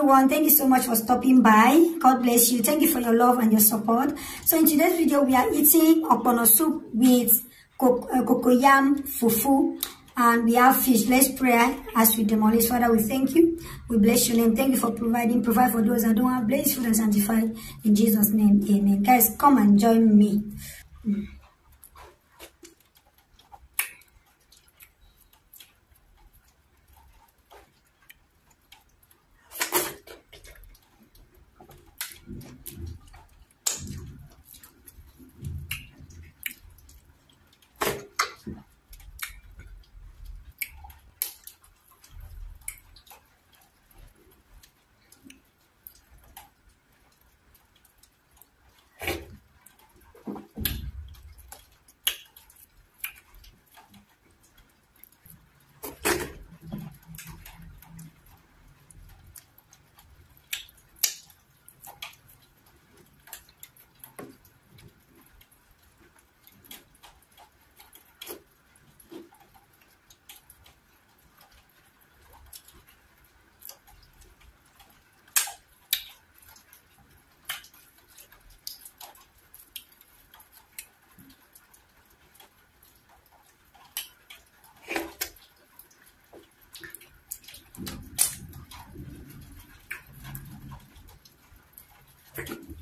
everyone. Thank you so much for stopping by. God bless you. Thank you for your love and your support. So in today's video, we are eating ogbono soup with uh, cocoyam fufu and we have fish. Let's pray as we demolish. Father, we thank you. We bless your name. Thank you for providing. Provide for those that don't have. Bless food and sanctify. In Jesus' name, amen. Guys, come and join me. Mm. Thank you.